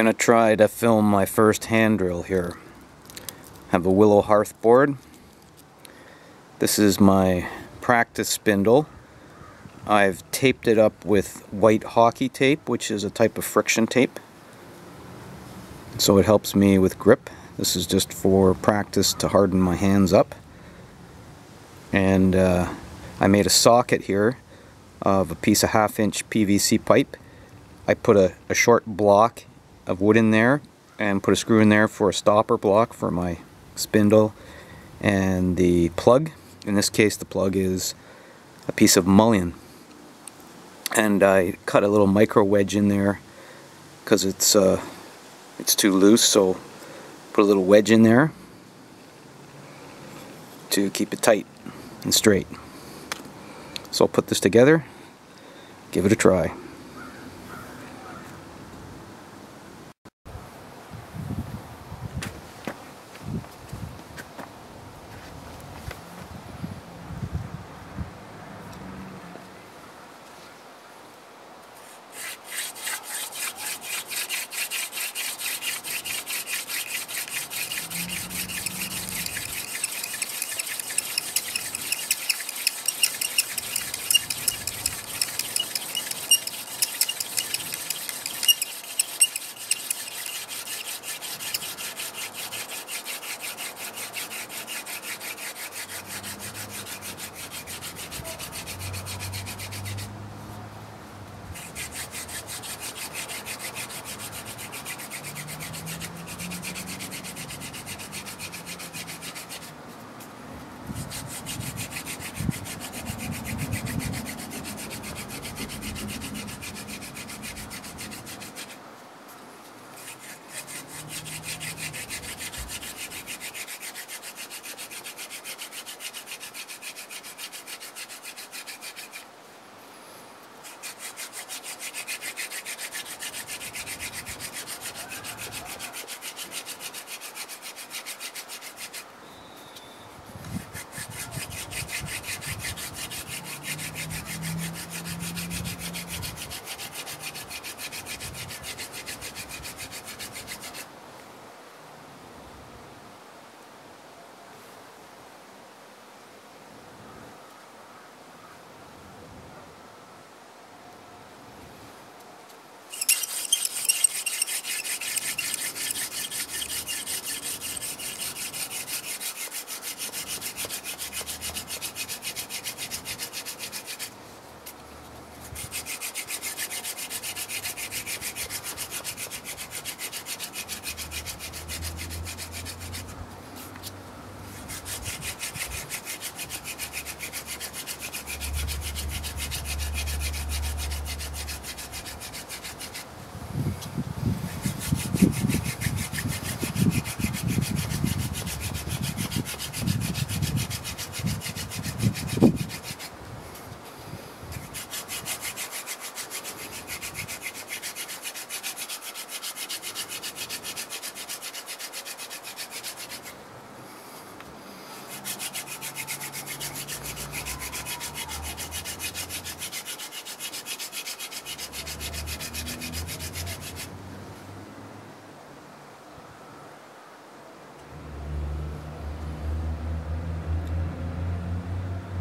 gonna try to film my first hand drill here. I have a willow hearth board. This is my practice spindle. I've taped it up with white hockey tape, which is a type of friction tape. So it helps me with grip. This is just for practice to harden my hands up. And uh, I made a socket here of a piece of half inch PVC pipe. I put a, a short block of wood in there and put a screw in there for a stopper block for my spindle and the plug. In this case the plug is a piece of mullein and I cut a little micro wedge in there because it's uh, it's too loose so put a little wedge in there to keep it tight and straight. So I'll put this together, give it a try.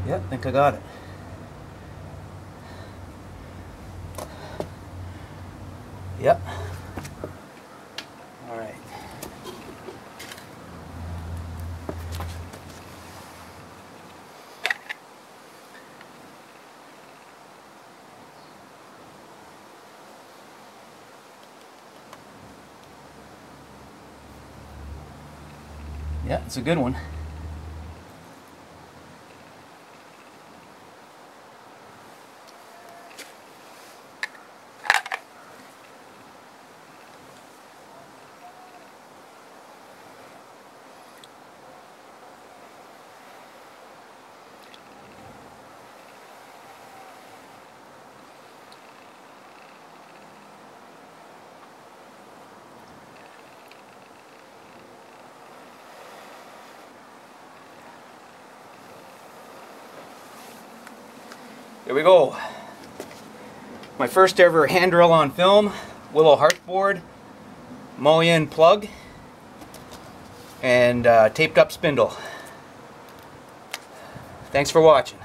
Yep, I think I got it. Yep. All right. Yeah, it's a good one. Here we go. My first ever hand drill on film, willow heartboard, mullein plug, and uh, taped up spindle. Thanks for watching.